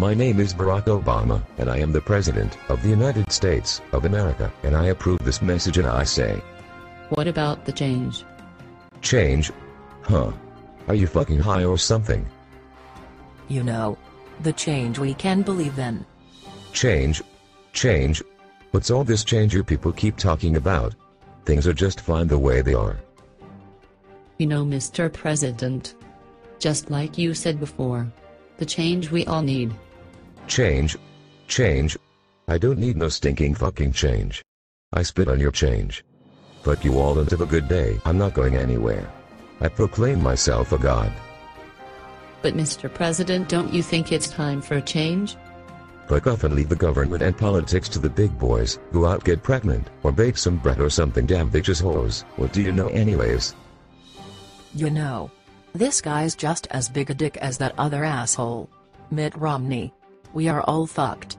My name is Barack Obama, and I am the President of the United States of America, and I approve this message and I say, What about the change? change? Huh? Are you fucking high or something? You know. The change we can believe in. Change? Change? What's all this change you people keep talking about? Things are just fine the way they are. You know, Mr. President. Just like you said before. The change we all need. Change? Change? I don't need no stinking fucking change. I spit on your change. Fuck you all and have a good day. I'm not going anywhere. I proclaim myself a god. But Mr. President, don't you think it's time for a change? Fuck off and leave the government and politics to the big boys. Go out get pregnant, or bake some bread or something damn bitches hoes. What do you know anyways? You know. This guy's just as big a dick as that other asshole. Mitt Romney. We are all fucked.